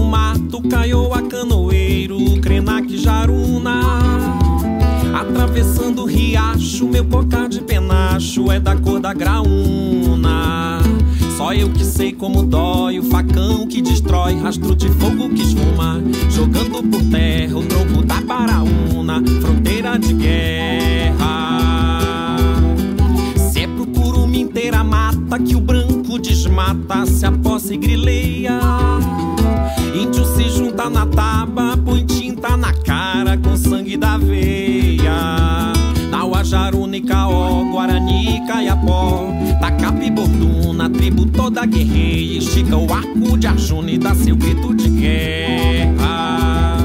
mato, caioa, canoeiro, crenaque, jaruna. Atravessando o riacho, meu cocar de penacho é da cor da graúna. Só eu que sei como dói o facão que destrói, rastro de fogo que esfuma, jogando por terra o tronco da paraúna, fronteira de guerra. Guarani, Caiapó, Tacapi, Borduna, tribo toda guerreia. Estica o arco de Arjuna e dá seu grito de guerra.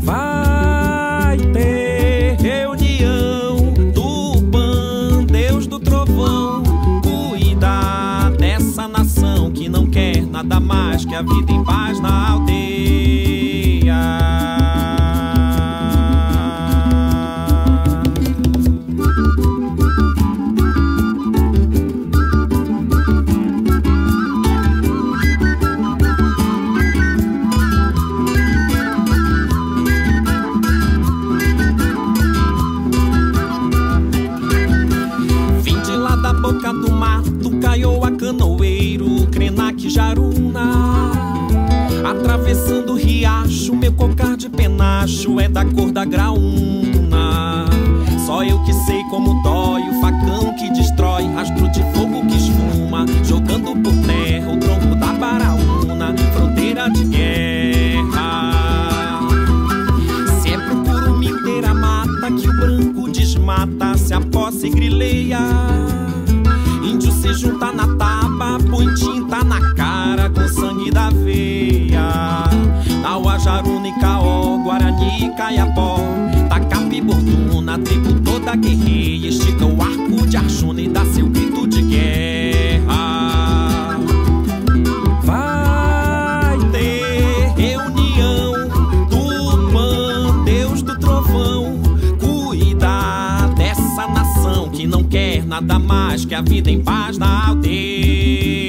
Vai ter reunião do Pan, Deus do trovão. Cuida dessa nação que não quer nada mais que a vida em paz na aldeia. Atravessando o riacho, meu cocar de penacho é da cor da graúna. Só eu que sei como dói Guarani, Caiapó, Tacapi, Borduna, tribo toda guerreia. Estica o arco de Arjuna e dá seu grito de guerra. Vai ter reunião do Pan, Deus do trovão. Cuida dessa nação que não quer nada mais que a vida em paz na aldeia.